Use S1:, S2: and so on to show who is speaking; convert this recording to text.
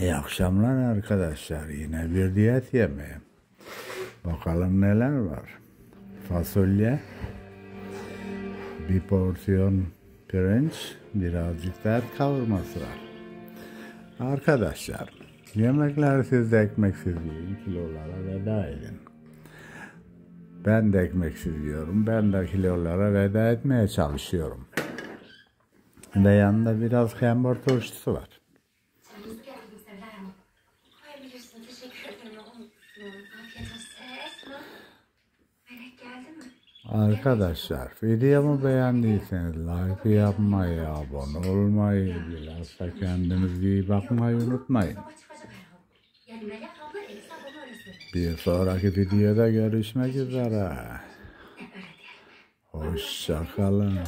S1: İyi akşamlar arkadaşlar. Yine bir diyet yemeği. Bakalım neler var. Fasulye, bir porsiyon pirinç, birazcık da et kavurması var. Arkadaşlar, yemekler siz de ekmeksiz yiyin, kilolara veda edin. Ben de ekmeksiz yiyorum, ben de kilolara veda etmeye çalışıyorum. Ve yanında biraz kembur turşusu var. Arkadaşlar videomu beğendiyseniz like yapmayı, abone olmayı, bilhassa kendinize iyi bakmayı unutmayın. Bir sonraki videoda görüşmek üzere. Hoşçakalın.